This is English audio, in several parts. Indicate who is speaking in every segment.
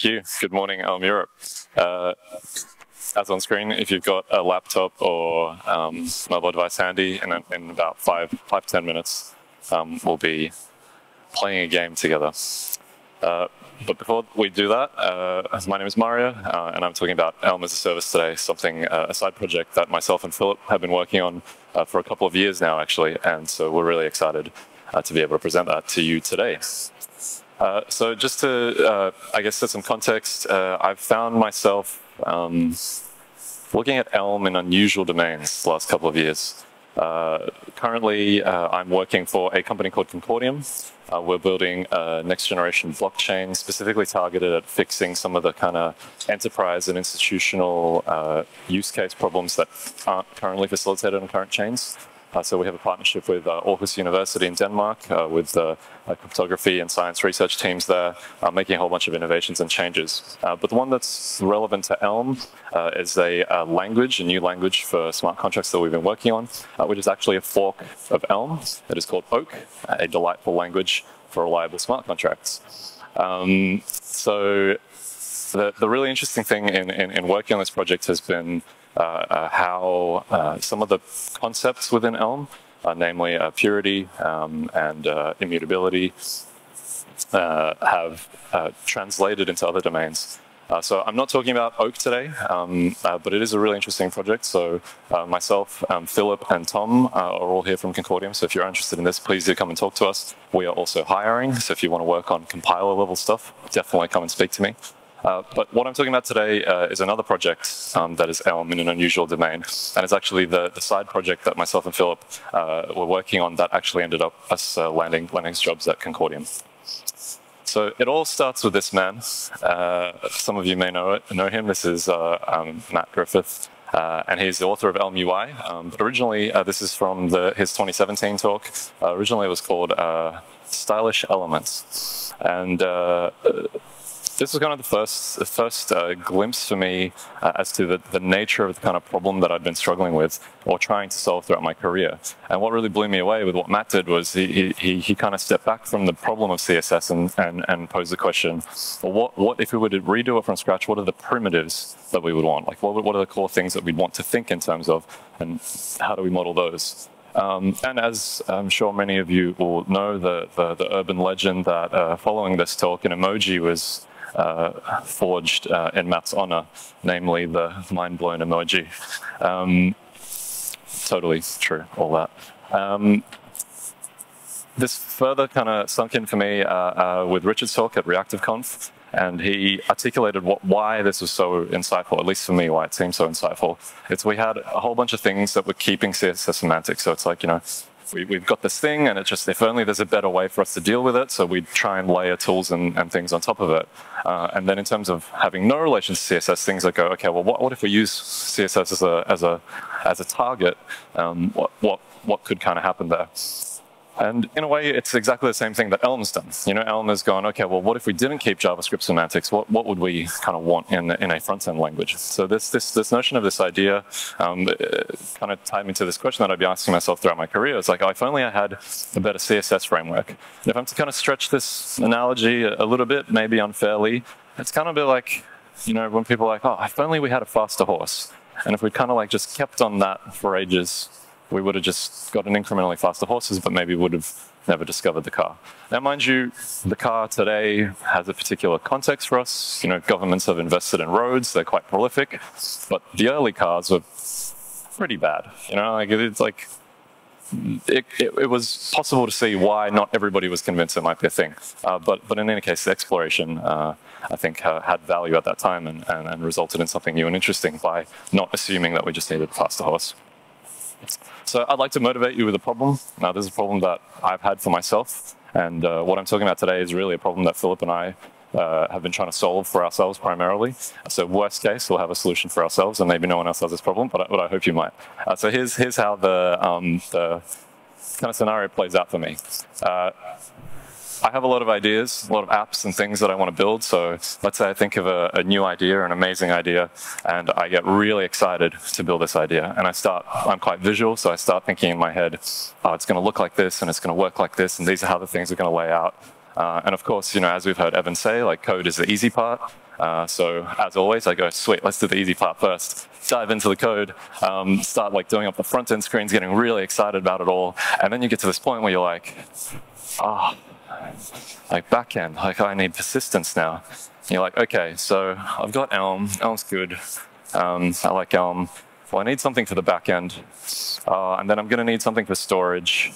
Speaker 1: Thank you. Good morning, Elm Europe. Uh, as on screen, if you've got a laptop or um, mobile device handy, in, in about five, five to ten minutes, um, we'll be playing a game together. Uh, but before we do that, uh, my name is Mario, uh, and I'm talking about Elm as a service today, something, uh, a side project that myself and Philip have been working on uh, for a couple of years now, actually, and so we're really excited uh, to be able to present that to you today. Uh, so just to, I guess, set some context, I've found myself um, looking at Elm in unusual domains the last couple of years. Uh, currently, uh, I'm working for a company called Concordium. Uh, we're building a next generation blockchain specifically targeted at fixing some of the kind of enterprise and institutional uh, use case problems that aren't currently facilitated on current chains. Uh, so we have a partnership with uh, Aarhus University in Denmark, uh, with the cryptography and science research teams there, making a whole bunch of innovations and changes. But the one that's relevant to Elm is a, language, a new language for smart contracts that we've been working on, which is actually a fork of Elm. It is called Oak, a delightful language for reliable smart contracts. Um, so the, the really interesting thing in, in, in working on this project has been how uh, some of the concepts within Elm, namely purity um, and immutability, have translated into other domains. Uh, so I'm not talking about Oak today, um, uh, but it is a really interesting project. So uh, myself, um, Philip, and Tom are all here from Concordium. So if you're interested in this, please do come and talk to us. We are also hiring. So if you want to work on compiler level stuff, definitely come and speak to me. Uh, but what I'm talking about today uh, is another project um, that is Elm in an unusual domain. And it's actually the, the side project that myself and Philip uh, were working on that actually ended up us uh, landing Linux jobs at Concordium. So it all starts with this man. Uh, some of you may know, it, know him. This is um, Matt Griffith. and he's the author of Elm UI. Um, but originally, this is from the, his 2017 talk. originally, it was called Stylish Elements. And this was kind of the first, the first uh, glimpse for me uh, as to the, the nature of the kind of problem that I'd been struggling with or trying to solve throughout my career. And what really blew me away with what Matt did was he, he, he kind of stepped back from the problem of CSS and, and, and posed the question, well, what, what if we were to redo it from scratch, what are the primitives that we would want? Like, what, what are the core things that we'd want to think in terms of, and how do we model those? Um, and as I'm sure many of you will know, the, the, the urban legend that uh, following this talk, an emoji was uh, forged uh, in Matt's honor, namely the mind-blown emoji. Um, totally true, all that. Um, this further kind of sunk in for me uh, uh, with Richard's talk at ReactiveConf, and he articulated what, why this was so insightful, at least for me, why it seemed so insightful. It's we had a whole bunch of things that were keeping CSS semantics. So it's like, you know, we, have got this thing and it's just, if only there's a better way for us to deal with it, so we try and layer tools and, and things on top of it. Uh, and then in terms of having no relation to CSS, things that go, okay, well, what, what if we use CSS as a, as a, as a target? Um, what, what, what could kind of happen there? And in a way, it's exactly the same thing that Elm's done. You know, Elm has gone, okay, well, what if we didn't keep JavaScript semantics? What, what would we kind of want in, in a front-end language? So this, this, this notion of this idea um, kind of tied me to this question that I've been asking myself throughout my career. It's like, oh, if only I had a better CSS framework. And if I'm to kind of stretch this analogy a little bit, maybe unfairly, it's kind of a bit like, you know, when people are like, oh, if only we had a faster horse. And if we kind of like just kept on that for ages, we would have just gotten incrementally faster horses, but maybe would have never discovered the car. Now, mind you, the car today has a particular context for us. You know, governments have invested in roads, they're quite prolific, but the early cars were pretty bad. You know, like it's like, it, it, it, was possible to see why not everybody was convinced it might be a thing. Uh, but, but in any case, the exploration, uh, I think, uh, had value at that time and, and, and resulted in something new and interesting by not assuming that we just needed a faster horse. So I'd like to motivate you with a problem. Now, this is a problem that I've had for myself. And uh, what I'm talking about today is really a problem that Philip and I uh, have been trying to solve for ourselves primarily. So worst case, we'll have a solution for ourselves, and maybe no one else has this problem, but, but I hope you might. Uh, so here's, here's how the, um, the kind of scenario plays out for me. Uh, I have a lot of ideas, a lot of apps and things that I want to build. So let's say I think of a, a, new idea, an amazing idea, and I get really excited to build this idea. And I start, I'm quite visual, so I start thinking in my head, oh, it's going to look like this, and it's going to work like this, and these are how the things are going to lay out. Uh, and of course, you know, as we've heard Evan say, like code is the easy part. Uh, so as always, I go, sweet, let's do the easy part first. Dive into the code, um, start like doing up the front end screens, getting really excited about it all. And then you get to this point where you're like, ah, oh, like backend, like I need persistence now. And you're like, okay, so I've got Elm, Elm's good. Um, I like Elm. Well, I need something for the backend. Uh, and then I'm gonna need something for storage.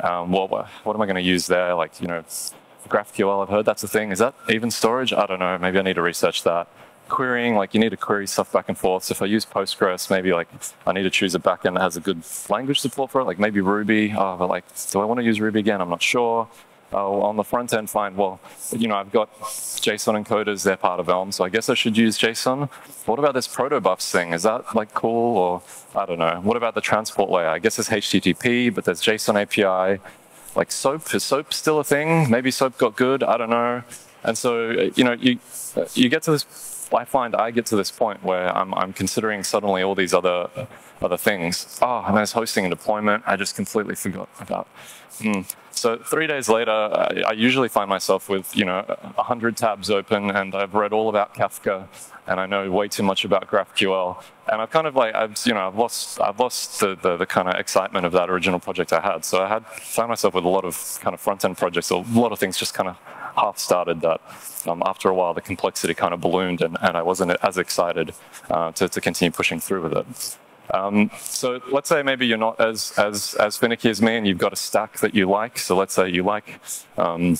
Speaker 1: Um, what, what am I gonna use there? Like, you know, GraphQL, I've heard that's a thing. Is that even storage? I don't know. Maybe I need to research that. Querying, like you need to query stuff back and forth. So if I use Postgres, maybe like I need to choose a backend that has a good language support for it, like maybe Ruby. Oh, but like, do I want to use Ruby again? I'm not sure. Oh, on the front end, fine. Well, you know, I've got JSON encoders, they're part of Elm, so I guess I should use JSON. What about this protobufs thing? Is that like cool or I don't know. What about the transport layer? I guess it's HTTP, but there's JSON API like soap is soap still a thing maybe soap got good i don't know and so uh, you know you uh, you get to this i find i get to this point where i'm, I'm considering suddenly all these other uh, other things oh and there's hosting and deployment i just completely forgot about mm. so three days later I, I usually find myself with you know 100 tabs open and i've read all about kafka and I know way too much about GraphQL. And I've kind of like, I've, you know, I've lost, I've lost the, the, the, kind of excitement of that original project I had. So I had found myself with a lot of kind of front-end projects, a lot of things just kind of half started that um, after a while the complexity kind of ballooned and, and I wasn't as excited uh, to, to continue pushing through with it. Um, so let's say maybe you're not as, as, as finicky as me and you've got a stack that you like. So let's say you like um,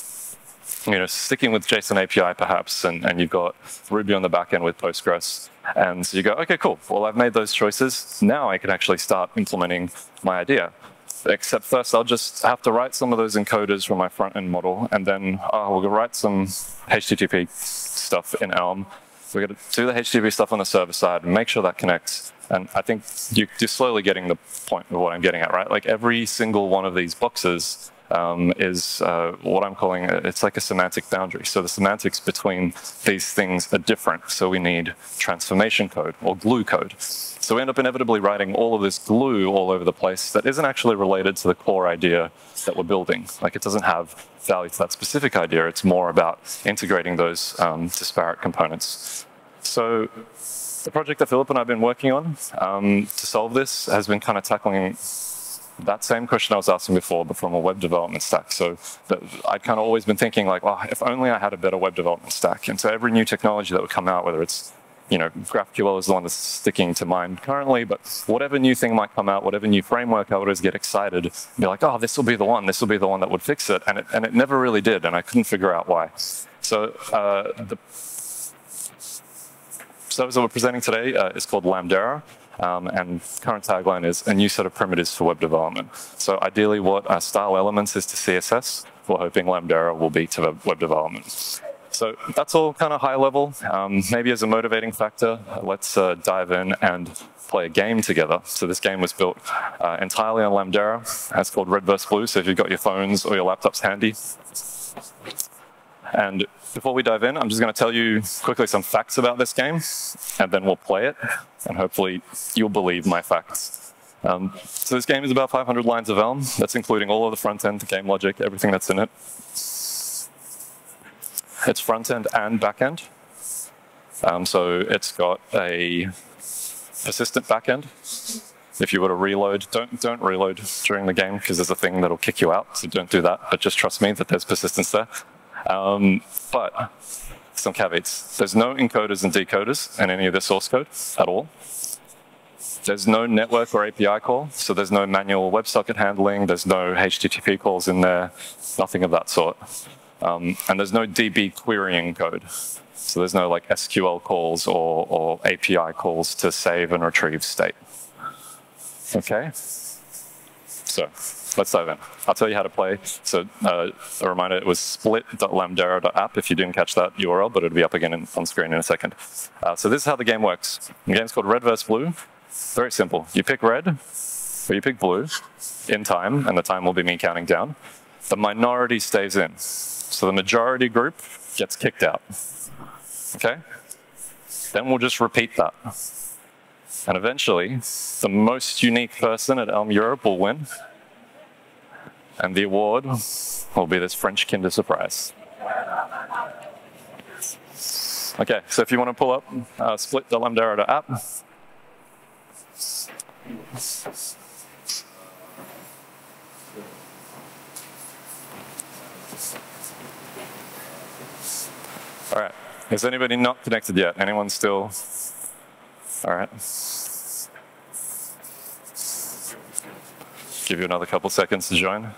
Speaker 1: you know, sticking with JSON API perhaps, and, and you've got Ruby on the back end with Postgres. And so you go, okay, cool. Well, I've made those choices. Now I can actually start implementing my idea. Except first, I'll just have to write some of those encoders from my front end model, and then oh, we'll write some HTTP stuff in Elm. We're going to do the HTTP stuff on the server side and make sure that connects. And I think you're slowly getting the point of what I'm getting at, right? Like every single one of these boxes um, is uh, what I'm calling, it's like a semantic boundary. So the semantics between these things are different. So we need transformation code or glue code. So we end up inevitably writing all of this glue all over the place that isn't actually related to the core idea that we're building. Like it doesn't have value to that specific idea. It's more about integrating those um, disparate components. So the project that Philip and I have been working on um, to solve this has been kind of tackling that same question I was asking before, but from a web development stack. So I'd kind of always been thinking like, well, if only I had a better web development stack. And so every new technology that would come out, whether it's you know, GraphQL is the one that's sticking to mind currently, but whatever new thing might come out, whatever new framework, I would always get excited, be like, oh, this will be the one, this will be the one that would fix it. And it, and it never really did, and I couldn't figure out why. So uh, the service that we're presenting today uh, is called Lamdera. Um, and current tagline is a new set of primitives for web development. So ideally what uh, style elements is to CSS, we're hoping Lamdera will be to web development. So that's all kind of high level. Um, maybe as a motivating factor, let's uh, dive in and play a game together. So this game was built uh, entirely on Lamdera. It's called Red vs. Blue, so if you've got your phones or your laptops handy. And before we dive in, I'm just going to tell you quickly some facts about this game, and then we'll play it, and hopefully you'll believe my facts. Um, so this game is about 500 lines of Elm. That's including all of the front end, the game logic, everything that's in it. It's front end and back end. Um, so it's got a persistent back end. If you were to reload, don't don't reload during the game because there's a thing that'll kick you out. So don't do that. But just trust me that there's persistence there. Um, but some caveats. There's no encoders and decoders in any of the source code at all. There's no network or API call, so there's no manual WebSocket handling, there's no HTTP calls in there, nothing of that sort. Um, and there's no DB querying code. So there's no like SQL calls or, or API calls to save and retrieve state. Okay? So let's dive in. I'll tell you how to play. So uh, a reminder, it was split.lamdera.app if you didn't catch that URL, but it'll be up again in, on screen in a second. Uh, so this is how the game works. The game's called Red vs. Blue. Very simple. You pick red, or you pick blue in time, and the time will be me counting down. The minority stays in. So the majority group gets kicked out. Okay? Then we'll just repeat that. And eventually, the most unique person at Elm Europe will win, and the award will be this French Kinder Surprise. Okay, so if you want to pull up, uh, split the Lambda app. All right. Is anybody not connected yet? Anyone still? All right. Give you another couple seconds to join.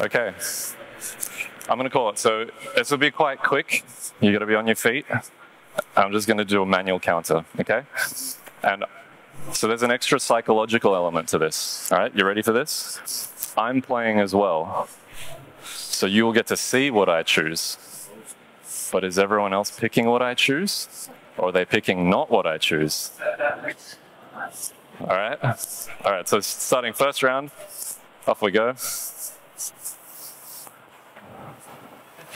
Speaker 1: Okay. I'm going to call it. So this will be quite quick. You got to be on your feet. I'm just going to do a manual counter, okay? And so there's an extra psychological element to this. All right, you ready for this? I'm playing as well. So you will get to see what I choose. But is everyone else picking what I choose? Or are they picking not what I choose? All right. All right, so starting first round, off we go.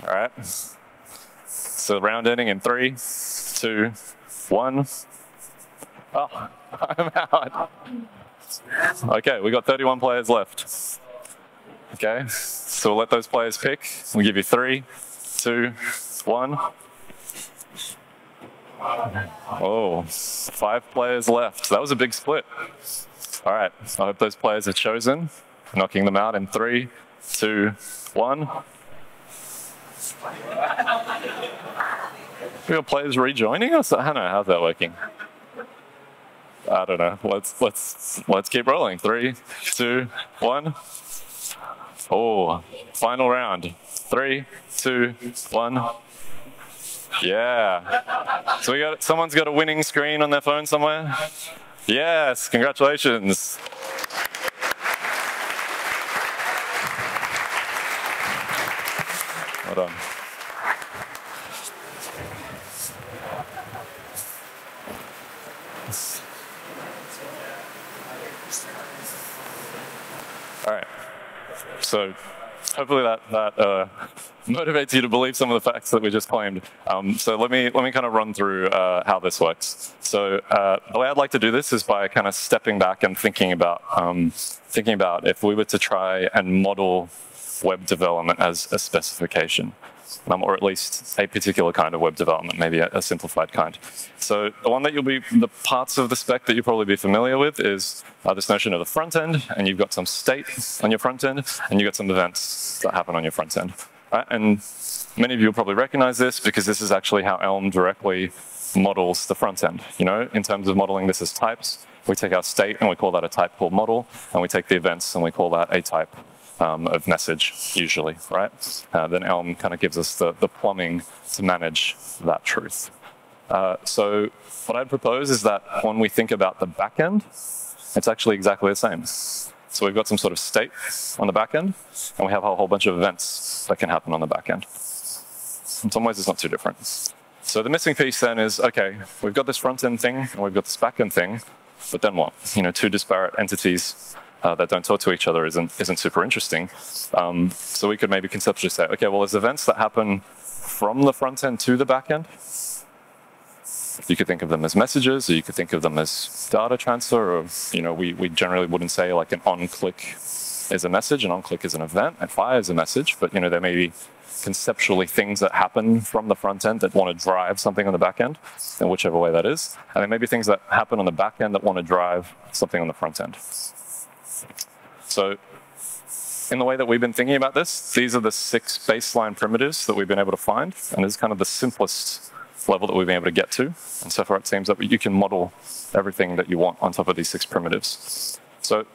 Speaker 1: All right. So round ending in three, two, one. Oh, I'm out. Okay, we got 31 players left. Okay, so we'll let those players pick. We'll give you three, two, one. Oh, five players left. That was a big split. All right, I hope those players are chosen. Knocking them out in three, two, one. We got players rejoining us. I don't know how's that working. I don't know. Let's let's let's keep rolling. Three, two, one. Oh, final round. Three, two, one. Yeah. So we got someone's got a winning screen on their phone somewhere. Yes, congratulations. All right. So hopefully that that uh, motivates you to believe some of the facts that we just claimed. Um, so let me let me kind of run through uh, how this works. So uh, the way I'd like to do this is by kind of stepping back and thinking about um, thinking about if we were to try and model web development as a specification um, or at least a particular kind of web development, maybe a, a, simplified kind. So the one that you'll be, the parts of the spec that you'll probably be familiar with is uh, this notion of the front end, and you've got some state on your front end, and you've got some events that happen on your front end. Right? And many of you will probably recognize this because this is actually how Elm directly models the front end. You know, in terms of modeling this as types, we take our state and we call that a type called model, and we take the events and we call that a type um, of message, usually, right? Uh, then Elm kind of gives us the, the plumbing to manage that truth. Uh, so what I'd propose is that when we think about the backend, it's actually exactly the same. So we've got some sort of state on the backend, and we have a whole bunch of events that can happen on the backend. In some ways, it's not too different. So the missing piece then is, okay, we've got this front end thing, and we've got this back end thing, but then what? You know, two disparate entities uh, that don't talk to each other isn't, isn't super interesting. Um, so we could maybe conceptually say, okay, well, there's events that happen from the front end to the back end. You could think of them as messages, or you could think of them as data transfer, or you know, we, we generally wouldn't say like an on-click is a message, an on-click is an event, and fire is a message, but you know, there may be conceptually things that happen from the front end that want to drive something on the back end, in whichever way that is. And there may be things that happen on the back end that want to drive something on the front end. So in the way that we've been thinking about this, these are the six baseline primitives that we've been able to find, and this is kind of the simplest level that we've been able to get to. And so far it seems that you can model everything that you want on top of these six primitives. So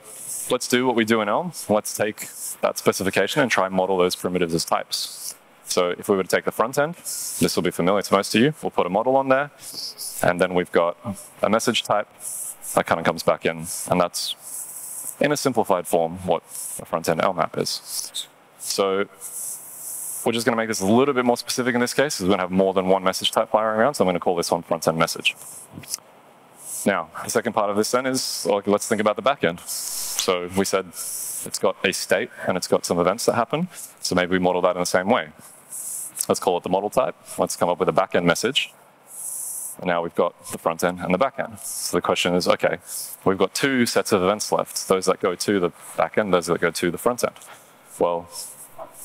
Speaker 1: let's do what we do in Elm. Let's take that specification and try and model those primitives as types. So if we were to take the front end, this will be familiar to most of you. We'll put a model on there, and then we've got a message type that kind of comes back in, and that's in a simplified form what a front-end Elm app is. So we're just going to make this a little bit more specific in this case, because we're going to have more than one message type firing around, so I'm going to call this one front-end message. Now, the second part of this then is, okay, let's think about the backend. So we said it's got a state and it's got some events that happen, so maybe we model that in the same way. Let's call it the model type. Let's come up with a backend message. And now we've got the front end and the back end. So the question is, okay, we've got two sets of events left, those that go to the back end, those that go to the front end. Well,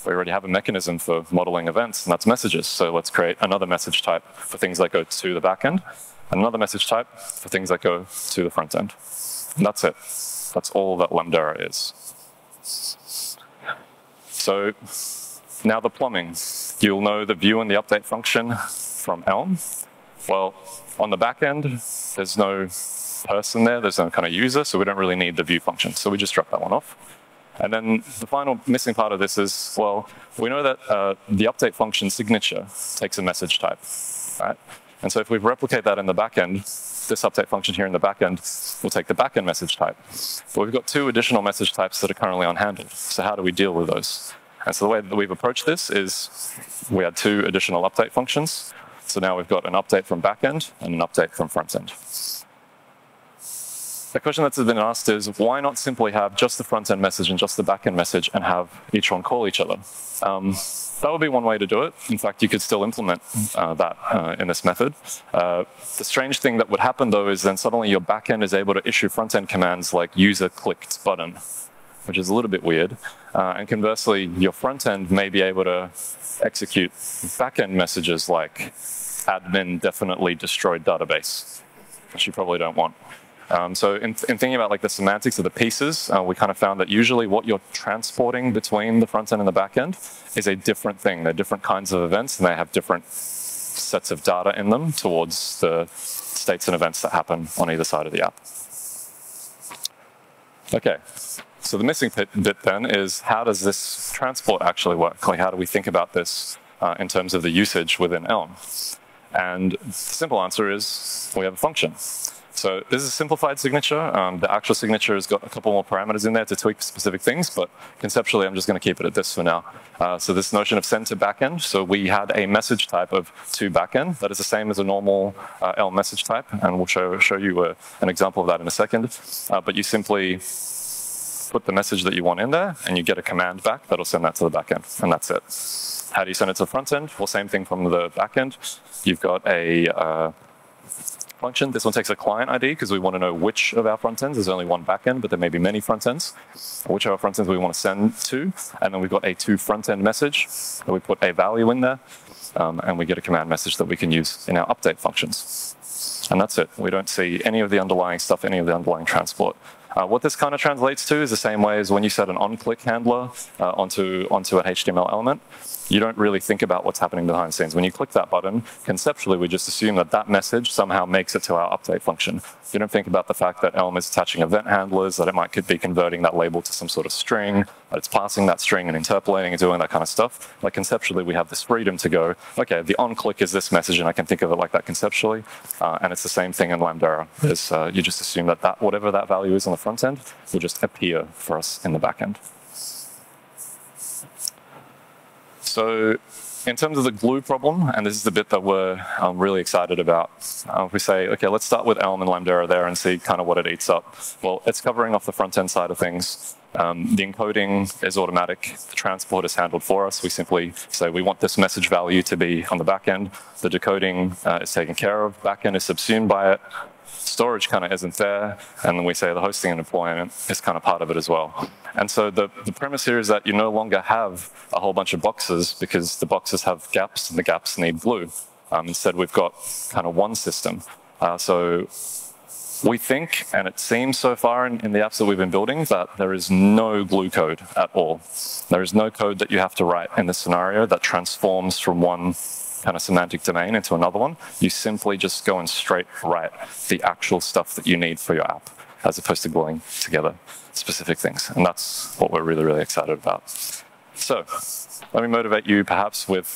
Speaker 1: we already have a mechanism for modeling events, and that's messages. So let's create another message type for things that go to the back end, and another message type for things that go to the front end. And that's it. That's all that Lamdera is. So now the plumbing. You'll know the view and the update function from Elm. Well, on the back end, there's no person there, there's no kind of user, so we don't really need the view function. So we just drop that one off. And then the final missing part of this is, well, we know that uh, the update function signature takes a message type, right? And so if we replicate that in the backend, this update function here in the backend will take the backend message type. But we've got two additional message types that are currently unhandled. So how do we deal with those? And so the way that we've approached this is we had two additional update functions. So now we've got an update from backend and an update from frontend. The question that's been asked is why not simply have just the front end message and just the back end message and have each one call each other? Um, that would be one way to do it. In fact, you could still implement uh, that uh, in this method. Uh, the strange thing that would happen though is then suddenly your backend is able to issue front end commands like user clicked button, which is a little bit weird. Uh, and conversely, your front end may be able to execute backend messages like admin definitely destroyed database, which you probably don't want. Um, so in, in, thinking about like the semantics of the pieces, uh, we kind of found that usually what you're transporting between the front end and the back end is a different thing. They're different kinds of events and they have different sets of data in them towards the states and events that happen on either side of the app. Okay, so the missing bit then is how does this transport actually work? Like how do we think about this uh, in terms of the usage within Elm? And the simple answer is we have a function. So this is a simplified signature. Um, the actual signature has got a couple more parameters in there to tweak specific things, but conceptually I'm just going to keep it at this for now. Uh, so this notion of send to backend. So we had a message type of to backend that is the same as a normal uh, Elm message type, and we'll show, show you a, uh, an example of that in a second. Uh, but you simply put the message that you want in there, and you get a command back that'll send that to the backend, and that's it. How do you send it to the front end? Well, same thing from the backend. You've got a uh, function. This one takes a client ID because we want to know which of our front ends. There's only one backend, but there may be many front ends. Which of our front ends we want to send to. And then we've got a to front end message that we put a value in there. Um, and we get a command message that we can use in our update functions. And that's it. We don't see any of the underlying stuff, any of the underlying transport. Uh, what this kind of translates to is the same way as when you set an on-click handler uh, onto, onto an HTML element you don't really think about what's happening behind the scenes. When you click that button, conceptually, we just assume that that message somehow makes it to our update function. You don't think about the fact that Elm is attaching event handlers, that it might could be converting that label to some sort of string, that it's passing that string and interpolating and doing that kind of stuff. Like conceptually, we have this freedom to go, okay, the on-click is this message, and I can think of it like that conceptually. Uh, and it's the same thing in Lamdera. Is uh, you just assume that, that whatever that value is on the front end will just appear for us in the back end. So in terms of the glue problem, and this is the bit that we're um, really excited about, uh, we say, okay, let's start with Elm and Lamdera and see kind of what it eats up. Well, it's covering off the front end side of things. Um, the encoding is automatic. The transport is handled for us. We simply say we want this message value to be on the back end. The decoding uh, is taken care of. Back end is subsumed by it storage kind of isn't there, and then we say the hosting and deployment is kind of part of it as well. And so the, the premise here is that you no longer have a whole bunch of boxes because the boxes have gaps and the gaps need glue. Um, instead, we've got kind of one system. Uh, so we think, and it seems so far in, in, the apps that we've been building, that there is no glue code at all. There is no code that you have to write in this scenario that transforms from one kind of semantic domain into another one. You simply just go and straight write the actual stuff that you need for your app, as opposed to gluing together specific things. And that's what we're really, really excited about. So let me motivate you perhaps with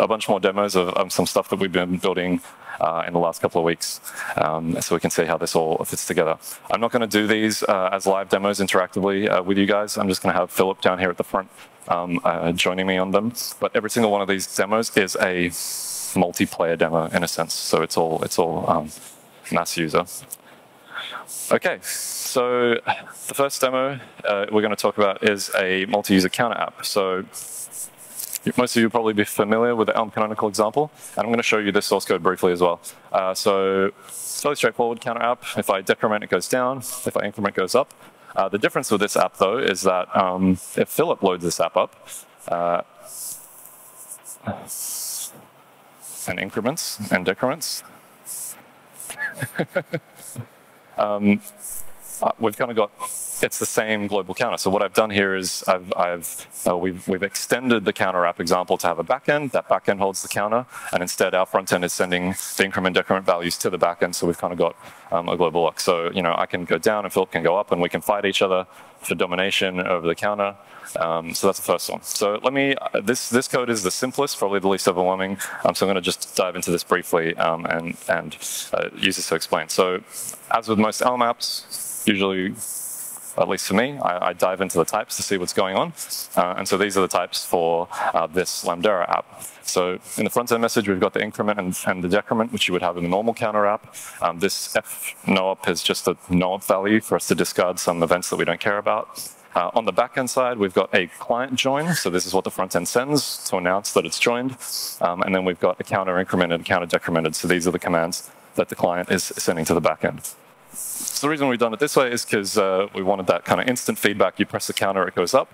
Speaker 1: a bunch more demos of, of some stuff that we've been building uh, in the last couple of weeks, um, so we can see how this all fits together. I'm not going to do these uh, as live demos interactively uh, with you guys. I'm just going to have Philip down here at the front um, uh, joining me on them. But every single one of these demos is a multiplayer demo in a sense, so it's all it's all um, mass user. Okay, so the first demo uh, we're going to talk about is a multi-user counter app. So most of you will probably be familiar with the Elm canonical example, and I'm going to show you this source code briefly as well. Uh, so fairly straightforward counter app. If I decrement, it goes down. If I increment, it goes up. Uh, the difference with this app, though, is that um, if Philip loads this app up, uh, and increments and decrements, um, uh, we've kind of got it's the same global counter. So what I've done here is I've, I've uh, we've, we've extended the counter app example to have a backend. That backend holds the counter, and instead our front end is sending the increment decrement values to the backend. So we've kind of got um, a global lock. So you know I can go down and Philip can go up, and we can fight each other for domination over the counter. Um, so that's the first one. So let me, uh, this, this code is the simplest, probably the least overwhelming. Um, so I'm going to just dive into this briefly um, and, and uh, use this to explain. So as with most Elm apps, usually at least for me, I, I, dive into the types to see what's going on. Uh, and so these are the types for uh, this Lamdera app. So in the front end message, we've got the increment and, and the decrement, which you would have in a normal counter app. Um, this f no-op is just a no-op value for us to discard some events that we don't care about. Uh, on the backend side, we've got a client join. So this is what the front end sends to announce that it's joined. Um, and then we've got a counter incremented, counter decremented. So these are the commands that the client is sending to the backend. So the reason we've done it this way is because uh, we wanted that kind of instant feedback. You press the counter, it goes up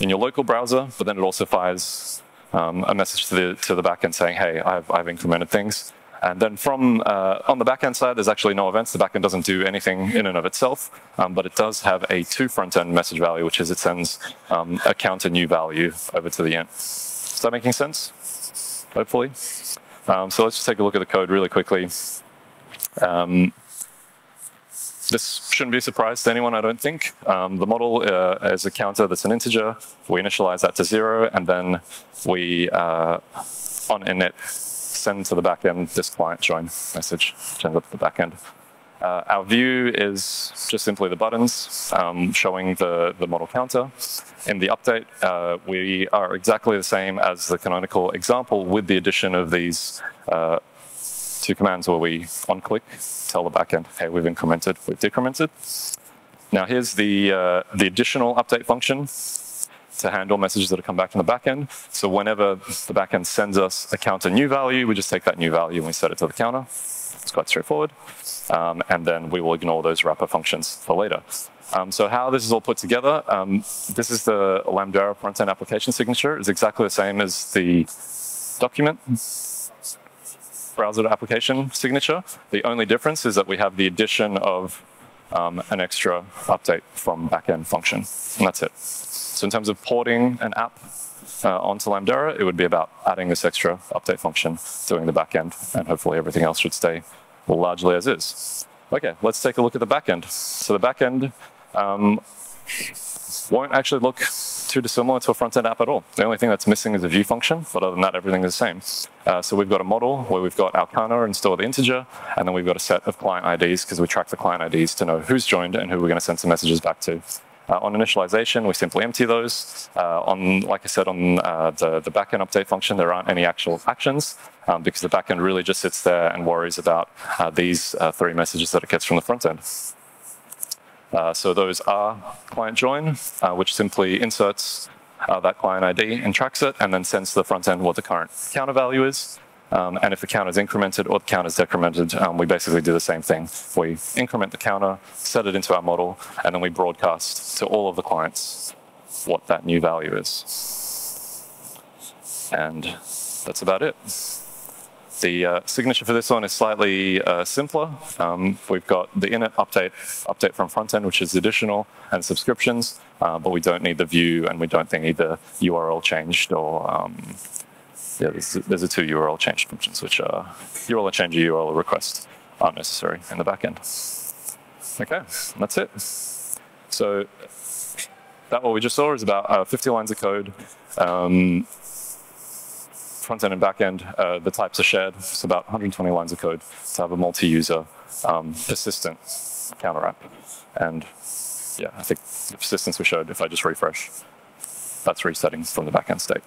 Speaker 1: in your local browser, but then it also fires um, a message to the to the backend saying, "Hey, I've I've incremented things." And then from uh, on the backend side, there's actually no events. The backend doesn't do anything in and of itself, um, but it does have a two front-end message value, which is it sends um, a counter new value over to the end. Is that making sense? Hopefully. Um, so let's just take a look at the code really quickly. This shouldn't be a surprise to anyone, I don't think. Um, the model uh, is a counter that's an integer. We initialize that to zero, and then we, uh, on init, send to the backend this client join message, ends up at the backend. Uh, our view is just simply the buttons um, showing the, the model counter. In the update, uh, we are exactly the same as the canonical example with the addition of these uh, two commands where we on click tell the backend, hey, we've incremented, we've decremented. Now here's the, uh, the additional update function to handle messages that have come back from the backend. So whenever the backend sends us a counter new value, we just take that new value and we set it to the counter. It's quite straightforward. Um, and then we will ignore those wrapper functions for later. Um, so how this is all put together, um, this is the Lamdera front-end application signature. It's exactly the same as the document browser application signature. The only difference is that we have the addition of um, an extra update from backend function, and that's it. So in terms of porting an app uh, onto Lamdera, it would be about adding this extra update function, doing the backend, and hopefully everything else should stay largely as is. Okay, let's take a look at the backend. So the backend um, won't actually look too dissimilar to a front-end app at all. The only thing that's missing is a view function, but other than that, everything is the same. Uh, so we've got a model where we've got our counter and store the integer, and then we've got a set of client IDs because we track the client IDs to know who's joined and who we're going to send some messages back to. Uh, on initialization, we simply empty those. Uh, on, like I said, on uh, the, the backend update function, there aren't any actual actions um, because the backend really just sits there and worries about uh, these uh, three messages that it gets from the front end. Uh, so those are client join, uh, which simply inserts uh, that client ID and tracks it, and then sends to the front end what the current counter value is. Um, and if the counter is incremented or the counter is decremented, um, we basically do the same thing. We increment the counter, set it into our model, and then we broadcast to all of the clients what that new value is. And that's about it. The uh, signature for this one is slightly uh, simpler. Um, we've got the init update, update from front end, which is additional, and subscriptions, uh, but we don't need the view and we don't think either URL changed or, um, yeah, there's, there's a two URL change functions, which are URL change or URL request aren't necessary in the backend. Okay, that's it. So that what we just saw is about uh, 50 lines of code. Um, front end and back end, uh, the types are shared. It's about 120 lines of code to have a multi-user um, persistent counter app. And yeah, I think the persistence we showed, if I just refresh, that's resetting from the backend state.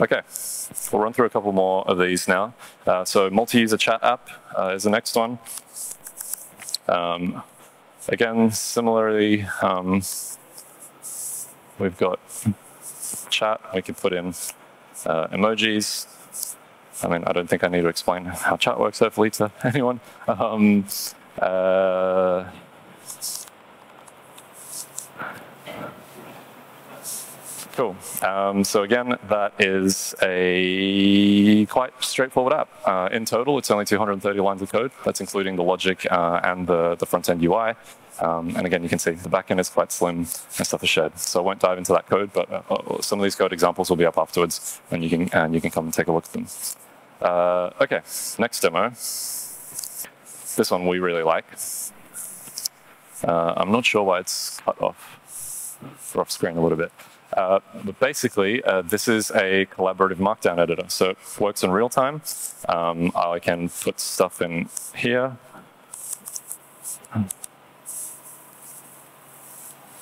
Speaker 1: Okay, we'll run through a couple more of these now. Uh, so multi-user chat app uh, is the next one. Um, again, similarly, um, we've got chat. We can put in uh, emojis. I mean, I don't think I need to explain how chat works, hopefully, to anyone. Um, uh, Cool. Um, so again, that is a quite straightforward app. Uh, in total, it's only 230 lines of code. That's including the logic uh, and the, the front-end UI. Um, and again, you can see the backend is quite slim and stuff is shared. So I won't dive into that code, but uh, uh, some of these code examples will be up afterwards, and you can and you can come and take a look at them. Uh, okay, next demo. This one we really like. Uh, I'm not sure why it's cut off, off screen a little bit. Uh, but basically, uh, this is a collaborative Markdown editor. So it works in real time. Um, I can put stuff in here.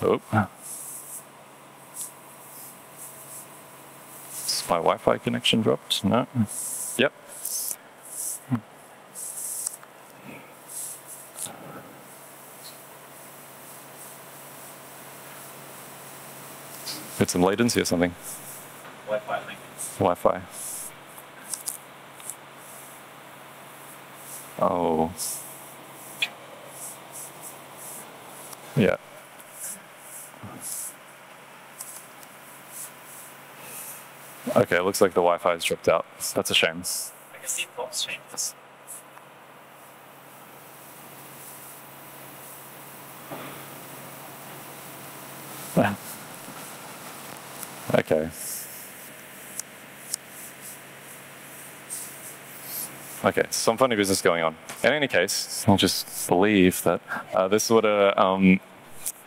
Speaker 1: Oh. Is my Wi-Fi connection dropped? No. Yep. Some latency or something.
Speaker 2: Wi-Fi link.
Speaker 1: Wi-Fi. Oh. Yeah. Okay, it looks like the Wi-Fi has dropped out. That's a shame.
Speaker 2: I can see changes.
Speaker 1: Okay. Okay, some funny business going on. In any case, I'll just believe that uh, this would uh, um,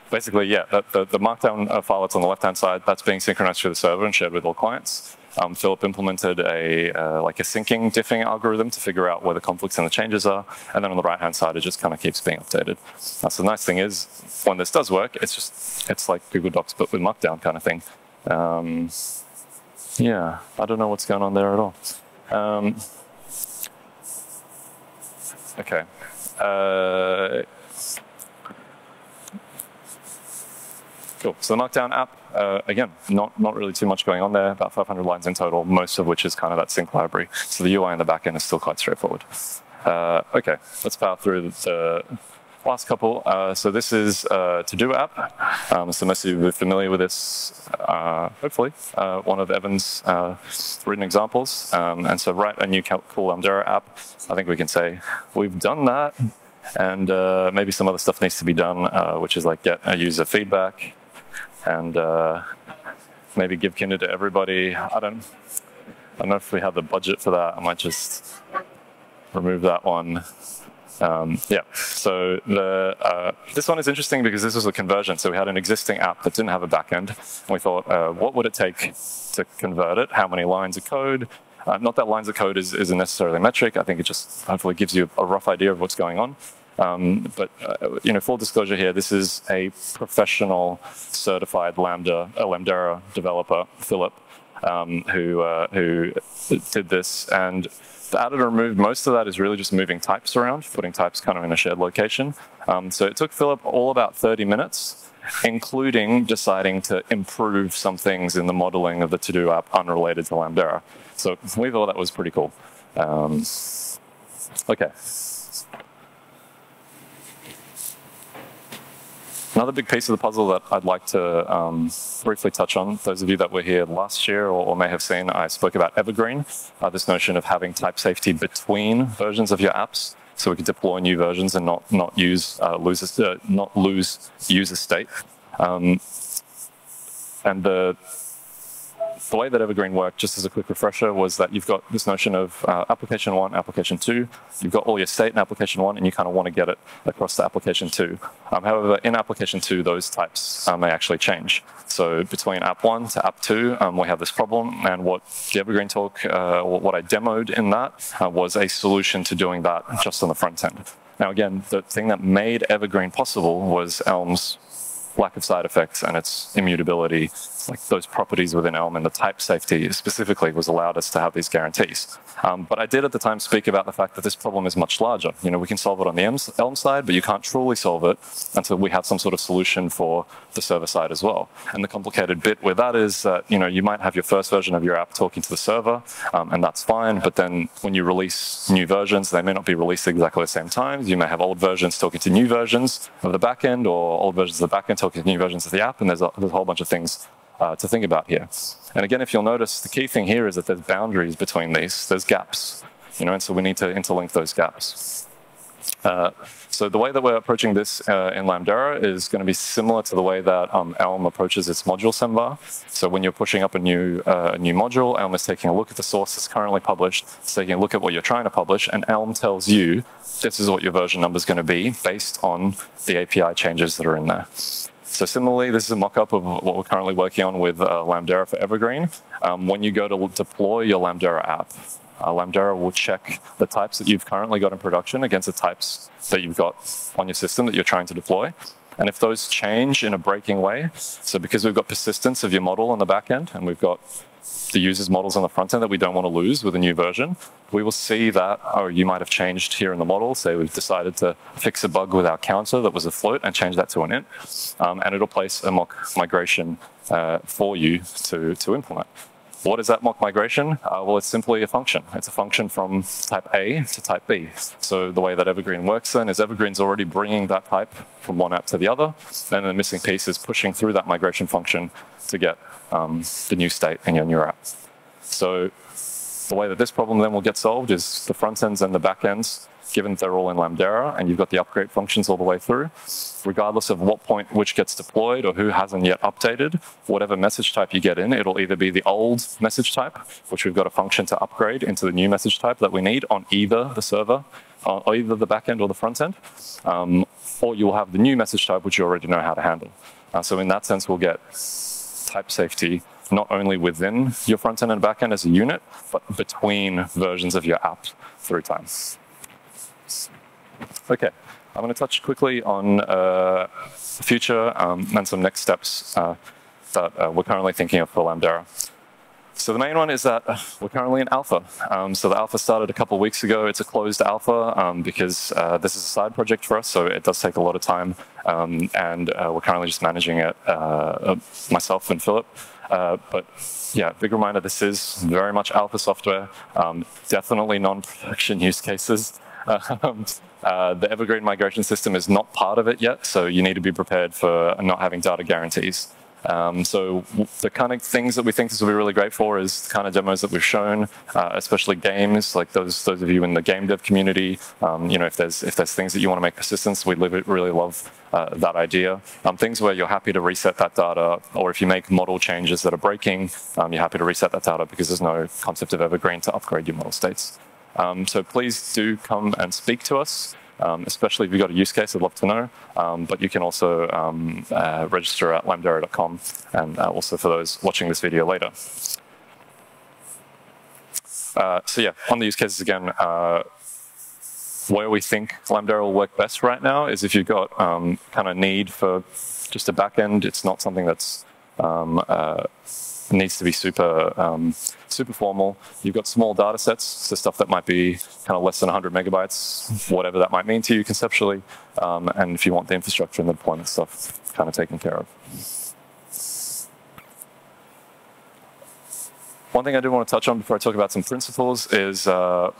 Speaker 1: basically, yeah, the, the, the markdown uh, file that's on the left-hand side, that's being synchronized through the server and shared with all clients. Um, Philip implemented a uh, like a syncing diffing algorithm to figure out where the conflicts and the changes are, and then on the right-hand side, it just kind of keeps being updated. Uh, so the nice thing is, when this does work, it's just it's like Google Docs but with Markdown kind of thing. Um, yeah, I don't know what's going on there at all. Um, okay. Uh, cool. So the Markdown app, uh, again, not, not really too much going on there, about 500 lines in total, most of which is kind of that sync library. So the UI in the backend is still quite straightforward. Uh, okay, let's power through the last couple. Uh, so this is a to-do app. Um, so most of you are familiar with this, uh, hopefully, uh, one of Evan's uh, written examples. Um, and so write a new cool Lamdera app. I think we can say we've done that. And uh, maybe some other stuff needs to be done, uh, which is like get a user feedback and maybe give Kinder to everybody. I don't, I don't know if we have the budget for that. I might just remove that one. Um, yeah, so the, uh, this one is interesting because this was a conversion. So we had an existing app that didn't have a backend. And we thought, uh, what would it take to convert it? How many lines of code? Uh, not that lines of code is, necessarily a metric. I think it just hopefully gives you a rough idea of what's going on. Um, but uh, you know, full disclosure here, this is a professional certified Lamdera, a Lamdera developer, Philip, um, who uh, who did this and the added and removed, most of that is really just moving types around, putting types kind of in a shared location. Um, so it took Philip all about 30 minutes, including deciding to improve some things in the modeling of the to-do app unrelated to Lamdera. So we thought that was pretty cool. Um, okay. Another big piece of the puzzle that I'd like to um, briefly touch on, those of you that were here last year or, or may have seen, I spoke about Evergreen, uh, this notion of having type safety between versions of your apps so we can deploy new versions and not, not, use, uh, lose, uh, not lose user state. Um, and the the way that Evergreen worked, just as a quick refresher, was that you've got this notion of uh, application one, application two. You've got all your state in application one, and you kind of want to get it across to application two. Um, however, in application two, those types uh, may actually change. So between app one to app two, um, we have this problem. And what the Evergreen talk, uh, what I demoed in that, uh, was a solution to doing that just on the front end. Now, again, the thing that made Evergreen possible was Elm's lack of side effects and its immutability, like those properties within Elm and the type safety specifically was allowed us to have these guarantees. Um, but I did at the time speak about the fact that this problem is much larger. You know, we can solve it on the Elm side, but you can't truly solve it until we have some sort of solution for the server side as well. And the complicated bit with that is that, you know, you might have your first version of your app talking to the server, um, and that's fine, but then when you release new versions, they may not be released exactly the same times. You may have old versions talking to new versions of the backend, or old versions of the backend talking to new versions of the app, and there's a, there's a whole bunch of things uh, to think about here. And again, if you'll notice, the key thing here is that there's boundaries between these. There's gaps, you know, and so we need to interlink those gaps. Uh, so the way that we're approaching this uh, in Lamdera is going to be similar to the way that um, Elm approaches its module semver. So when you're pushing up a new, uh, new module, Elm is taking a look at the source that's currently published, it's taking a look at what you're trying to publish, and Elm tells you this is what your version number is going to be based on the API changes that are in there. So similarly, this is a mock-up of what we're currently working on with uh, for Evergreen. Um, when you go to deploy your Lamdera app, uh, will check the types that you've currently got in production against the types that you've got on your system that you're trying to deploy. And if those change in a breaking way, so because we've got persistence of your model on the back end and we've got the user's models on the front end that we don't want to lose with a new version, we will see that, oh, you might have changed here in the model. Say we've decided to fix a bug with our counter that was a float and change that to an int. Um, and it'll place a mock migration uh, for you to, to implement. What is that mock migration? Uh, well, it's simply a function. It's a function from type A to type B. So the way that Evergreen works then is Evergreen's already bringing that type from one app to the other, and the missing piece is pushing through that migration function to get um, the new state in your new app. So the way that this problem then will get solved is the front ends and the back ends given they're all in Lamdera and you've got the upgrade functions all the way through, regardless of what point which gets deployed or who hasn't yet updated, whatever message type you get in, it'll either be the old message type, which we've got a function to upgrade into the new message type that we need on either the server, on either the backend or the front end, um, or you'll have the new message type, which you already know how to handle. Uh, so in that sense, we'll get type safety not only within your front end and back end as a unit, but between versions of your app through time. Okay, I'm going to touch quickly on uh, the future um, and some next steps uh, that uh, we're currently thinking of for Lamdera. So the main one is that we're currently in alpha. Um, so the alpha started a couple weeks ago. It's a closed alpha um, because uh, this is a side project for us, so it does take a lot of time. Um, and uh, we're currently just managing it, uh, myself and Philip. but yeah, big reminder, this is very much alpha software, um, definitely non-production use cases. Um, uh, the Evergreen migration system is not part of it yet, so you need to be prepared for not having data guarantees. Um, so the kind of things that we think this will be really great for is the kind of demos that we've shown, uh, especially games, like those those of you in the game dev community. Um, you know, if there's if there's things that you want to make persistence, we really love uh, that idea. Um, things where you're happy to reset that data, or if you make model changes that are breaking, um, you're happy to reset that data because there's no concept of Evergreen to upgrade your model states. Um, so please do come and speak to us. Um, especially if you've got a use case, I'd love to know. Um, but you can also um, uh, register at lamdera.com and uh, also for those watching this video later. Uh, so yeah, on the use cases again, uh, where we think Lamdera will work best right now is if you've got um, kind of need for just a backend. It's not something that's um, uh, needs to be super um, super formal. You've got small data sets, so stuff that might be kind of less than 100 megabytes, whatever that might mean to you conceptually. Um, and if you want the infrastructure and the deployment stuff kind of taken care of. One thing I do want to touch on before I talk about some principles is, uh,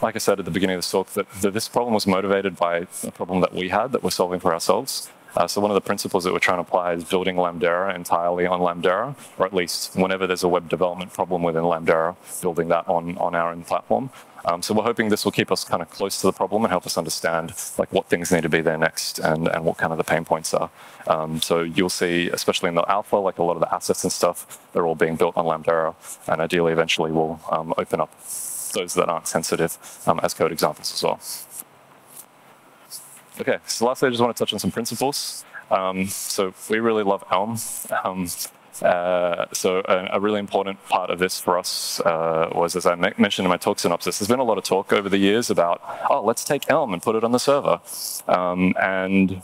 Speaker 1: like I said at the beginning of the talk, that, that this problem was motivated by a problem that we had that we're solving for ourselves. Uh, so one of the principles that we're trying to apply is building Lamdera entirely on Lamdera, or at least whenever there's a web development problem within Lamdera, building that on, on our own platform. Um, so we're hoping this will keep us kind of close to the problem and help us understand like what things need to be there next and, and what kind of the pain points are. Um, so you'll see, especially in the alpha, like a lot of the assets and stuff, they're all being built on Lamdera, and ideally eventually we'll um, open up those that aren't sensitive um, as code examples as well. Okay, so lastly, I just want to touch on some principles. Um, so we really love Elm. Um, uh, so a, a, really important part of this for us uh, was, as I mentioned in my talk synopsis, there's been a lot of talk over the years about, oh, let's take Elm and put it on the server. Um, and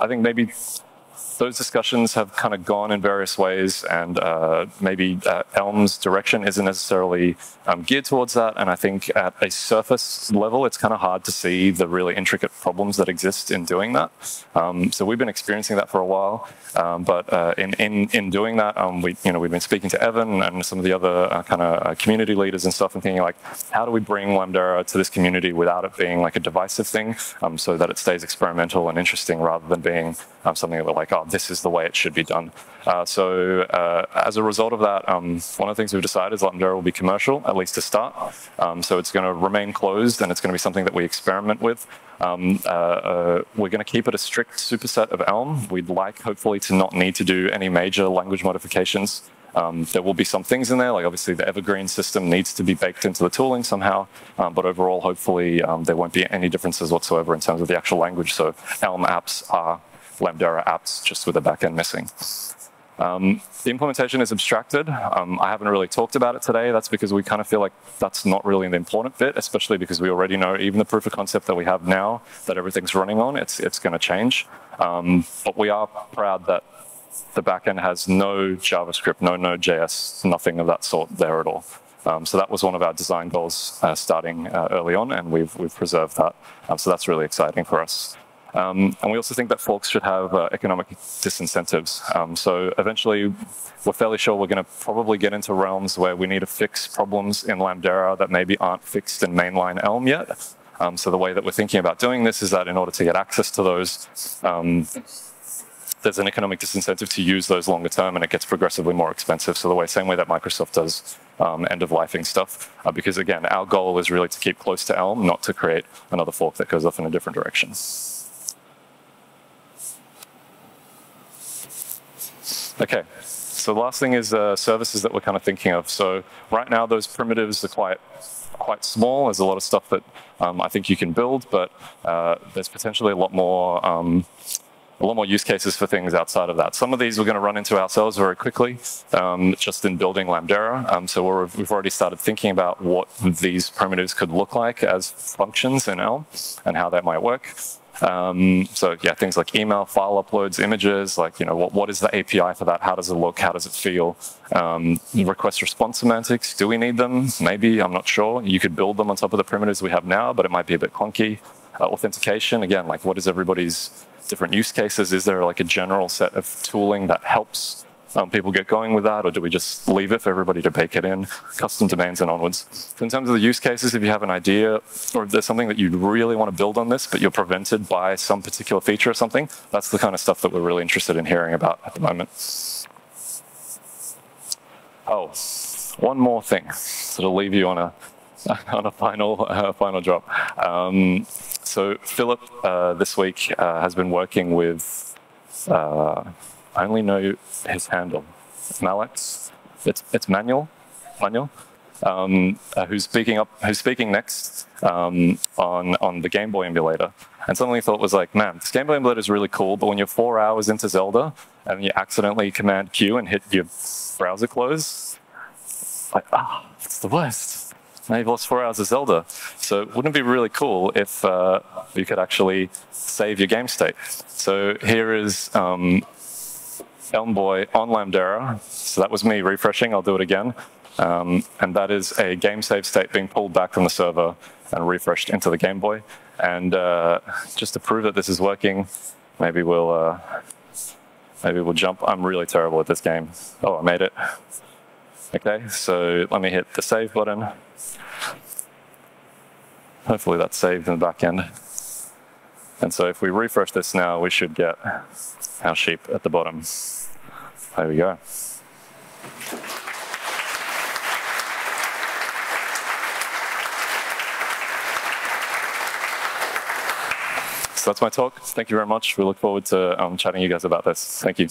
Speaker 1: I think maybe those discussions have kind of gone in various ways, and uh, maybe uh, Elm's direction isn't necessarily um, geared towards that. And I think at a surface level, it's kind of hard to see the really intricate problems that exist in doing that. Um, so we've been experiencing that for a while, um, but uh, in, in in doing that, um, we you know we've been speaking to Evan and some of the other uh, kind of uh, community leaders and stuff, and thinking like, how do we bring Lamdera to this community without it being like a divisive thing, um, so that it stays experimental and interesting rather than being um, something that we're like, oh, this is the way it should be done. Uh, so uh, as a result of that, um, one of the things we've decided is Lamdera will be commercial, at least to start. Um, so it's going to remain closed and it's going to be something that we experiment with. Um, uh, uh, we're going to keep it a strict superset of Elm. We'd like, hopefully, to not need to do any major language modifications. Um, there will be some things in there, like obviously the evergreen system needs to be baked into the tooling somehow, um, but overall, hopefully, um, there won't be any differences whatsoever in terms of the actual language. So Elm apps are Lamdera apps just with the backend missing. Um, the implementation is abstracted. Um, I haven't really talked about it today. That's because we kind of feel like that's not really the important bit, especially because we already know even the proof of concept that we have now that everything's running on, it's, it's going to change. Um, but we are proud that the backend has no JavaScript, no Node.js, nothing of that sort there at all. Um, so that was one of our design goals uh, starting uh, early on, and we've, we've preserved that. Um, so that's really exciting for us. Um, and we also think that forks should have uh, economic disincentives. Um, so eventually, we're fairly sure we're going to probably get into realms where we need to fix problems in Lamdera that maybe aren't fixed in mainline Elm yet. Um, so the way that we're thinking about doing this is that in order to get access to those, um, there's an economic disincentive to use those longer term, and it gets progressively more expensive. So the way, same way that Microsoft does um, end of lifing stuff, uh, because again, our goal is really to keep close to Elm, not to create another fork that goes off in a different direction. Okay, so the last thing is uh, services that we're kind of thinking of. So right now, those primitives are quite quite small. There's a lot of stuff that um, I think you can build, but uh, there's potentially a lot more um, a lot more use cases for things outside of that. Some of these we're going to run into ourselves very quickly, um, just in building Lamdera. Um, so we have already started thinking about what these primitives could look like as functions in Elm and how that might work. Um, so yeah, things like email, file uploads, images, like, you know, what, what is the API for that? How does it look? How does it feel? Um, request response semantics, do we need them? Maybe, I'm not sure. You could build them on top of the primitives we have now, but it might be a bit clunky. Uh, authentication, again, like what is everybody's different use cases? Is there like a general set of tooling that helps um, people get going with that, or do we just leave it for everybody to bake it in, custom domains and onwards? In terms of the use cases, if you have an idea, or if there's something that you really want to build on this, but you're prevented by some particular feature or something, that's the kind of stuff that we're really interested in hearing about at the moment. Oh, one more thing that'll leave you on a on a final uh, final drop. Um, so Philip uh, this week uh, has been working with uh, I only know his handle. Malax. It's it's Manuel. Manuel. Um, uh, who's speaking up? Who's speaking next um, on on the Game Boy emulator? And suddenly thought was like, man, this Game Boy emulator is really cool, but when you're four hours into Zelda and you accidentally Command Q and hit your browser close, like ah, oh, it's the worst. Now you've lost four hours of Zelda. So wouldn't it be really cool if uh, you could actually save your game state? So here is um, Elmboy on Lamdera. So that was me refreshing. I'll do it again. Um, and that is a game save state being pulled back from the server and refreshed into the Game Boy. And uh, just to prove that this is working, maybe we'll uh, maybe we'll jump. I'm really terrible at this game. Oh, I made it. Okay, so let me hit the save button. Hopefully that's saved in the back end. And so if we refresh this now, we should get our sheep at the bottom. There we go. So that's my talk. Thank you very much. We look forward to um, chatting you guys about this. Thank you.